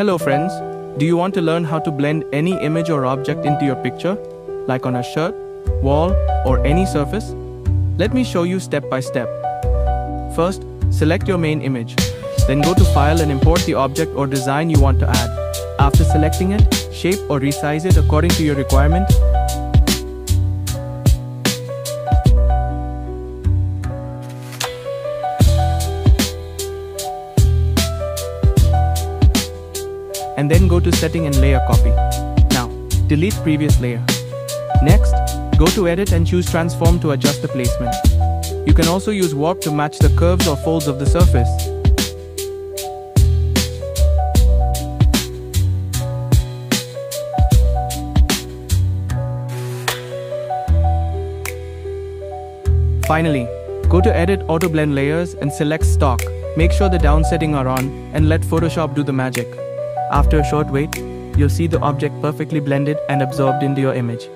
Hello friends, do you want to learn how to blend any image or object into your picture, like on a shirt, wall, or any surface? Let me show you step by step. First, select your main image. Then go to File and import the object or design you want to add. After selecting it, shape or resize it according to your requirement. And then go to Setting and Layer Copy. Now, delete previous layer. Next, go to Edit and choose Transform to adjust the placement. You can also use Warp to match the curves or folds of the surface. Finally, go to Edit Auto Blend Layers and select Stock. Make sure the down setting are on and let Photoshop do the magic. After a short wait, you'll see the object perfectly blended and absorbed into your image.